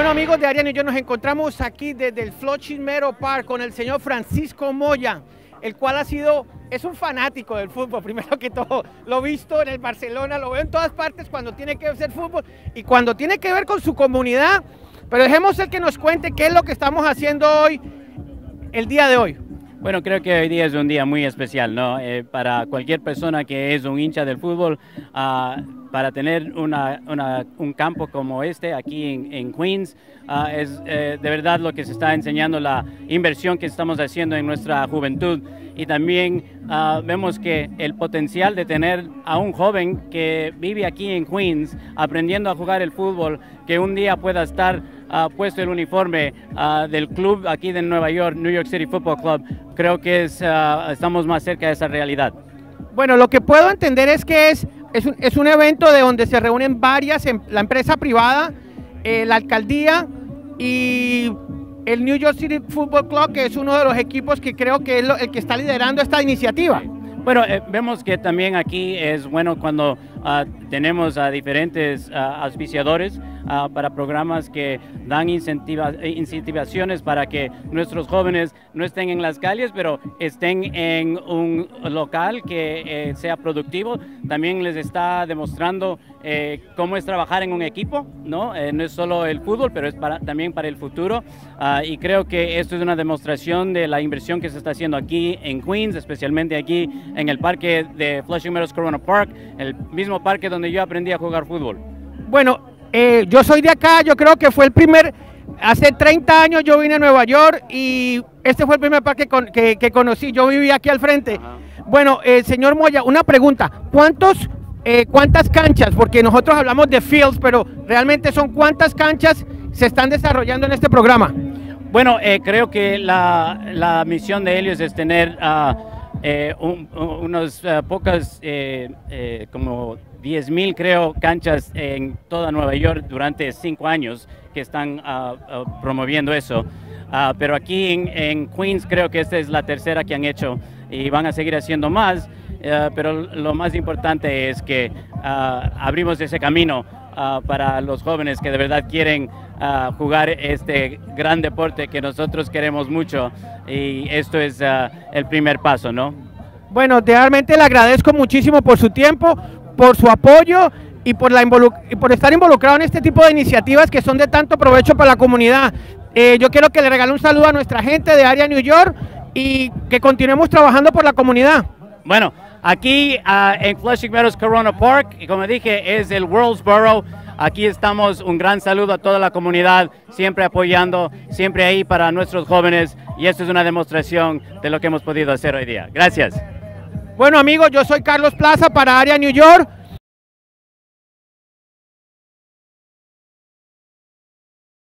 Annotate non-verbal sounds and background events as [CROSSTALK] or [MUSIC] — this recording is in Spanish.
Bueno amigos de Ariane y yo nos encontramos aquí desde el Flushing Meadow Park con el señor Francisco Moya, el cual ha sido, es un fanático del fútbol, [LAUGHS] primero que todo, lo he visto en el Barcelona, lo veo en todas partes cuando tiene que ser fútbol y cuando tiene que ver con su comunidad, pero dejemos el que nos cuente qué es lo que estamos haciendo hoy, el día de hoy. Bueno, creo que hoy día es un día muy especial, ¿no? Eh, para cualquier persona que es un hincha del fútbol, uh, para tener una, un campo como este aquí en, en Queens, uh, es eh, de verdad lo que se está enseñando, la inversión que estamos haciendo en nuestra juventud. Y también uh, vemos que el potencial de tener a un joven que vive aquí en Queens, aprendiendo a jugar el fútbol, que un día pueda estar puesto el uniforme uh, del club aquí de Nueva York, New York City Football Club, creo que es, uh, estamos más cerca de esa realidad. Bueno, lo que puedo entender es que es, es, un, es un evento de donde se reúnen varias, la empresa privada, eh, la alcaldía y el New York City Football Club, que es uno de los equipos que creo que es lo, el que está liderando esta iniciativa. Bueno, eh, vemos que también aquí es bueno cuando uh, tenemos a diferentes uh, auspiciadores uh, para programas que dan incentiva incentivaciones para que nuestros jóvenes no estén en las calles, pero estén en un local que eh, sea productivo. También les está demostrando eh, cómo es trabajar en un equipo, ¿no? Eh, no es solo el fútbol, pero es para, también para el futuro. y creo que esto es una demostración de la inversión que se está haciendo aquí en Queens, especialmente aquí en el parque de Flushing Meadows Corona Park, el mismo parque donde yo aprendí a jugar fútbol. Bueno, eh, yo soy de acá, yo creo que fue el primer, hace 30 años yo vine a Nueva York y este fue el primer parque con, que, que, conocí, yo viví aquí al frente. Ajá. Bueno, eh, señor Moya, una pregunta, ¿cuántos, eh, ¿cuántas canchas? Porque nosotros hablamos de fields, pero realmente son cuántas canchas se están desarrollando en este programa. Bueno, eh, creo que la, la, misión de ellos es tener uh, un, unos uh, pocas, como 10 mil, creo, canchas en toda Nueva York durante cinco años que están uh, uh, promoviendo eso. Uh, pero aquí en, en, Queens creo que esta es la tercera que han hecho y van a seguir haciendo más. pero lo más importante es que abrimos ese camino para los jóvenes que de verdad quieren jugar este gran deporte que nosotros queremos mucho. Y esto es el primer paso, ¿no? Bueno, realmente le agradezco muchísimo por su tiempo, por su apoyo y por, la por estar involucrado en este tipo de iniciativas que son de tanto provecho para la comunidad. Eh, yo quiero que le regale un saludo a nuestra gente de Área New York y que continuemos trabajando por la comunidad. Bueno, aquí uh, en Flushing Meadows Corona Park, y como dije, es el Worldsboro. Aquí estamos, un gran saludo a toda la comunidad, siempre apoyando, siempre ahí para nuestros jóvenes y esto es una demostración de lo que hemos podido hacer hoy día. Gracias. Bueno amigos, yo soy Carlos Plaza para Área New York.